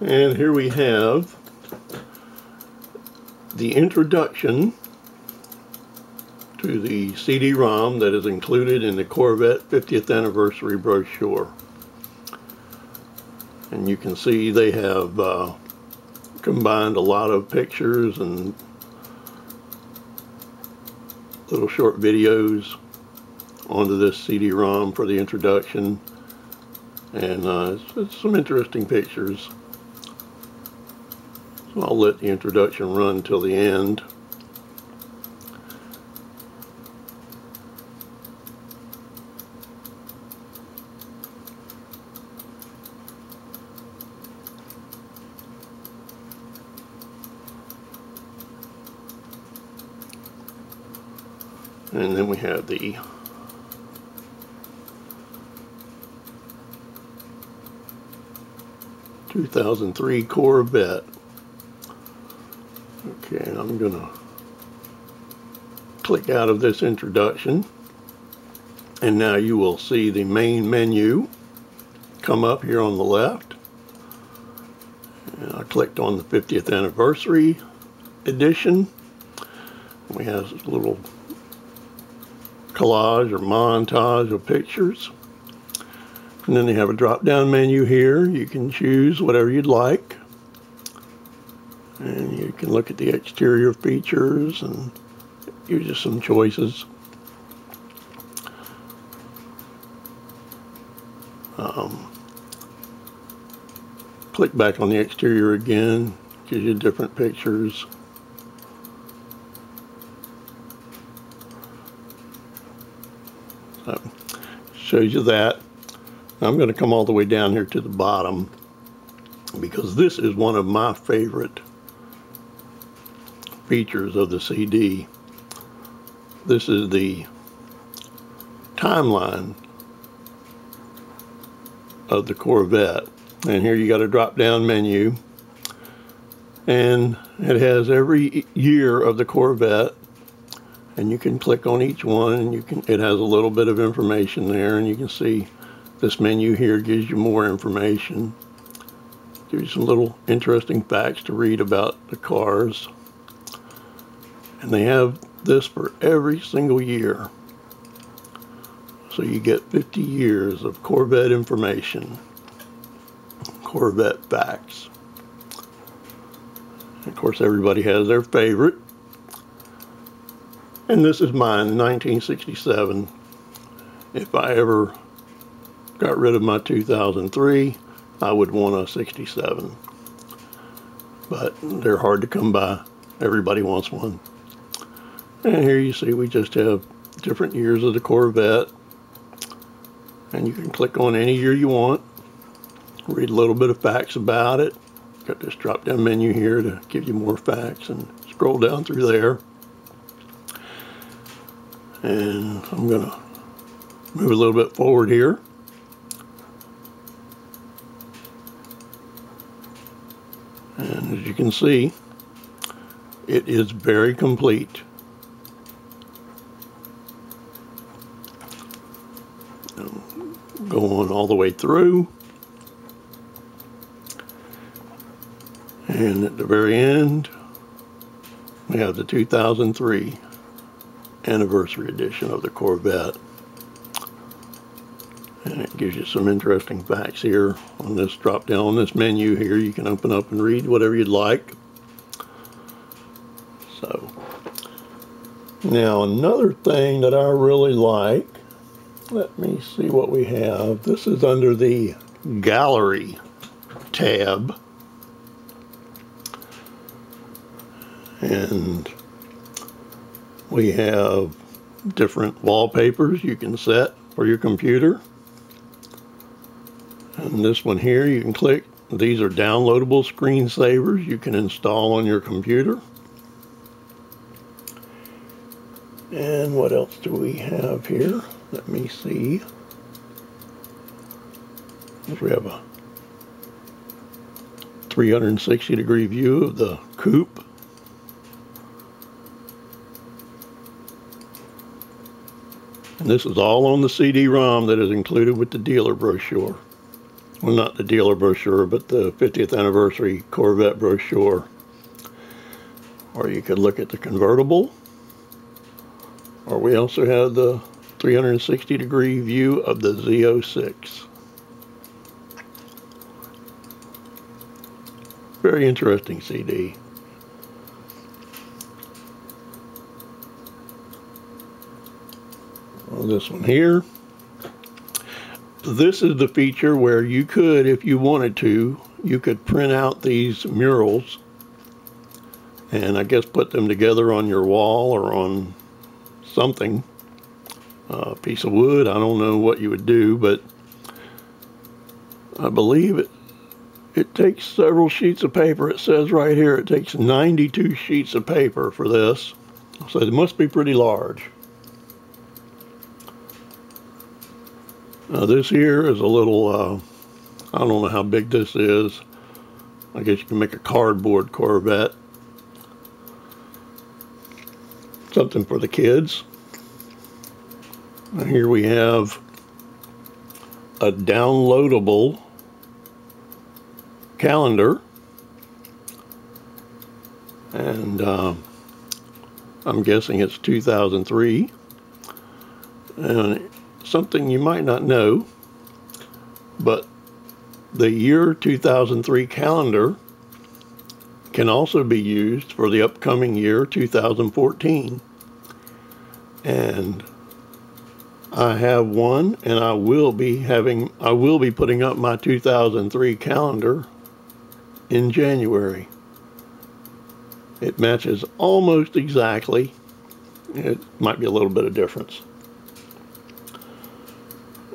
And here we have the introduction to the CD-ROM that is included in the Corvette 50th anniversary brochure. And you can see they have uh, combined a lot of pictures and little short videos onto this CD-ROM for the introduction and uh, it's, it's some interesting pictures. I'll let the introduction run till the end. And then we have the 2003 Corvette. Okay, I'm going to click out of this introduction and now you will see the main menu come up here on the left. And I clicked on the 50th anniversary edition. We have a little collage or montage of pictures. And then they have a drop down menu here. You can choose whatever you'd like. Can look at the exterior features and give you some choices. Um, click back on the exterior again, gives you different pictures. So, shows you that. I'm going to come all the way down here to the bottom because this is one of my favorite features of the CD. This is the timeline of the Corvette. And here you got a drop down menu. And it has every year of the Corvette. And you can click on each one and you can it has a little bit of information there and you can see this menu here gives you more information. Gives you some little interesting facts to read about the cars. And they have this for every single year. So you get 50 years of Corvette information, Corvette facts. Of course, everybody has their favorite. And this is mine, 1967. If I ever got rid of my 2003, I would want a 67. But they're hard to come by. Everybody wants one. And here you see we just have different years of the Corvette. And you can click on any year you want. Read a little bit of facts about it. Got this drop down menu here to give you more facts and scroll down through there. And I'm going to move a little bit forward here. And as you can see, it is very complete. Going all the way through. And at the very end, we have the 2003 anniversary edition of the Corvette. And it gives you some interesting facts here on this drop down on this menu here. You can open up and read whatever you'd like. So, now another thing that I really like, let me see what we have. This is under the gallery tab. And we have different wallpapers you can set for your computer. And this one here, you can click. These are downloadable screensavers you can install on your computer. And what else do we have here? Let me see. We have a 360 degree view of the coupe. And this is all on the CD-ROM that is included with the dealer brochure. well, not the dealer brochure, but the 50th anniversary Corvette brochure. Or you could look at the convertible. Or we also have the 360 degree view of the Z06. Very interesting CD. This one here this is the feature where you could, if you wanted to, you could print out these murals and I guess put them together on your wall or on something, piece of wood. I don't know what you would do, but I believe it, it takes several sheets of paper. It says right here it takes 92 sheets of paper for this. So it must be pretty large. Now this here is a little, uh, I don't know how big this is. I guess you can make a cardboard Corvette. Something for the kids. Here we have a downloadable calendar. And uh, I'm guessing it's 2003. And something you might not know, but the year 2003 calendar can also be used for the upcoming year 2014. And I have one and I will be having I will be putting up my 2003 calendar in January. It matches almost exactly. It might be a little bit of difference.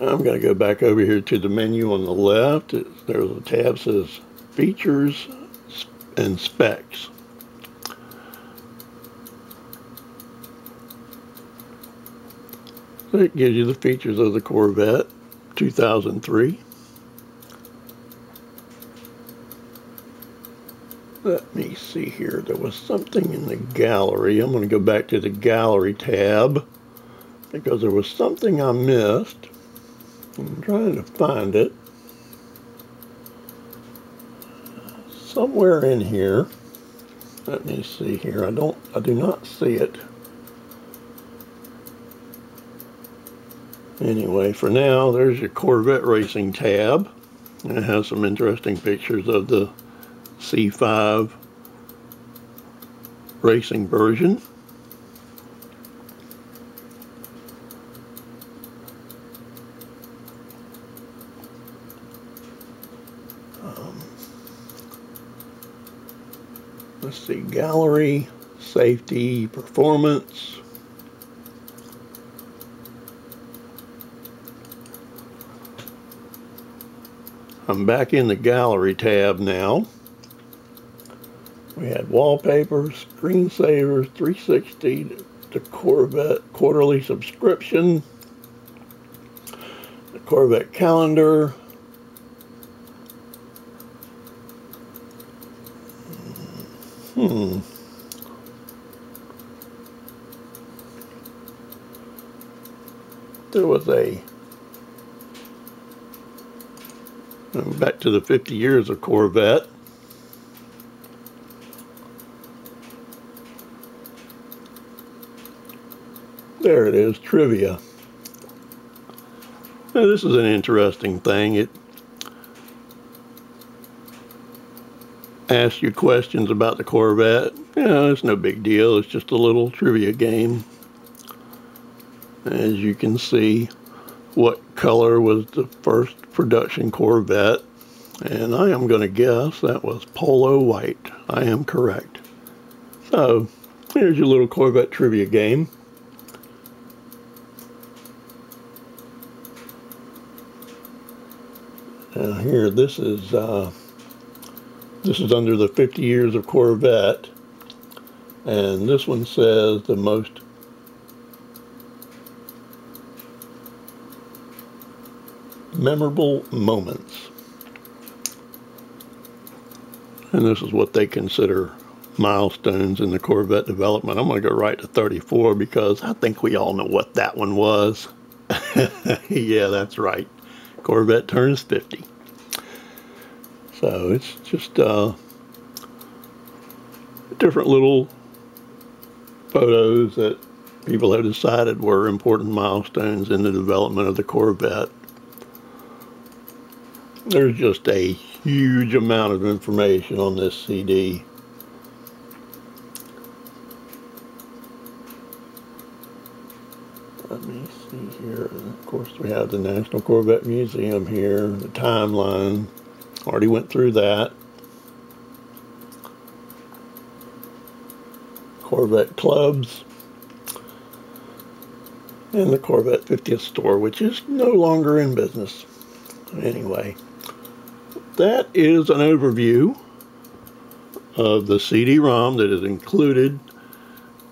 I'm going to go back over here to the menu on the left. There's a tab says Features and Specs. It gives you the features of the Corvette 2003. Let me see here. There was something in the gallery. I'm going to go back to the gallery tab because there was something I missed. I'm trying to find it. Somewhere in here. Let me see here. I don't I do not see it. Anyway, for now, there's your Corvette Racing tab. It has some interesting pictures of the C5 racing version. Um, let's see, gallery, safety, performance. I'm back in the gallery tab now. We had wallpaper, screensavers, 360, the Corvette quarterly subscription, the Corvette calendar, Hmm. There was a back to the 50 years of Corvette. There it is, trivia. Now, this is an interesting thing. It asks you questions about the Corvette. You know, it's no big deal. It's just a little trivia game. As you can see, what color was the first production Corvette? And I am going to guess that was polo white. I am correct. So, here's your little Corvette trivia game. Now here, this is uh, this is under the 50 years of Corvette. And this one says the most memorable moments. And this is what they consider milestones in the Corvette development. I'm going to go right to 34 because I think we all know what that one was. yeah, that's right. Corvette turns 50. So it's just uh, different little photos that people have decided were important milestones in the development of the Corvette. There's just a huge amount of information on this CD. Let me see here. Of course, we have the National Corvette Museum here, the timeline. Already went through that. Corvette clubs and the Corvette 50th store, which is no longer in business. Anyway, that is an overview of the CD-ROM that is included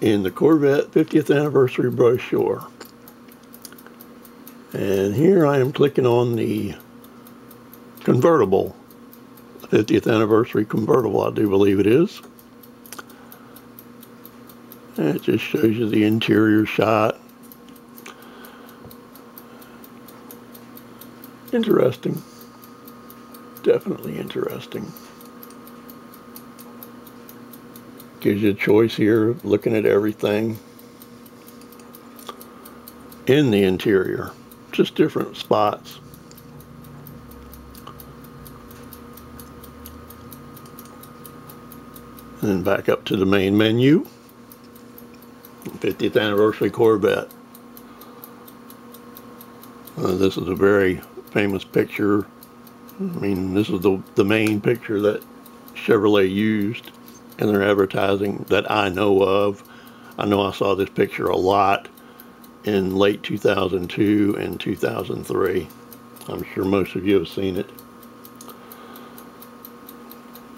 in the Corvette 50th anniversary brochure. And here I am clicking on the convertible, 50th anniversary convertible, I do believe it is. And it just shows you the interior shot. Interesting. Definitely interesting. Gives you a choice here, looking at everything in the interior. Just different spots. And then back up to the main menu. 50th anniversary Corvette. Uh, this is a very famous picture. I mean, this is the, the main picture that Chevrolet used in their advertising that I know of. I know I saw this picture a lot in late 2002 and 2003. I'm sure most of you have seen it.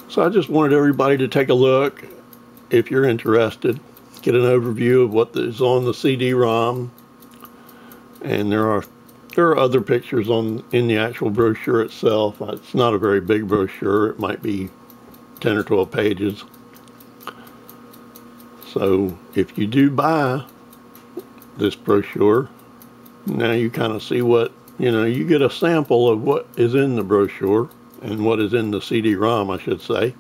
So I just wanted everybody to take a look if you're interested get an overview of what is on the CD-ROM. And there are there are other pictures on in the actual brochure itself. It's not a very big brochure. It might be 10 or 12 pages. So if you do buy this brochure, now you kind of see what, you know, you get a sample of what is in the brochure and what is in the CD-ROM, I should say.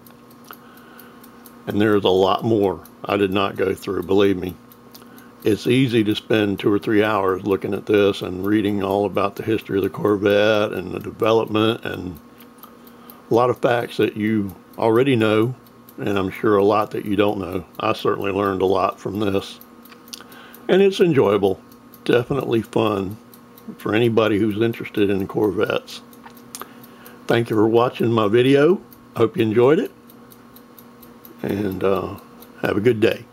And there's a lot more I did not go through, believe me. It's easy to spend two or three hours looking at this and reading all about the history of the Corvette and the development and a lot of facts that you already know and I'm sure a lot that you don't know. I certainly learned a lot from this. And it's enjoyable. Definitely fun for anybody who's interested in Corvettes. Thank you for watching my video. Hope you enjoyed it and uh, have a good day.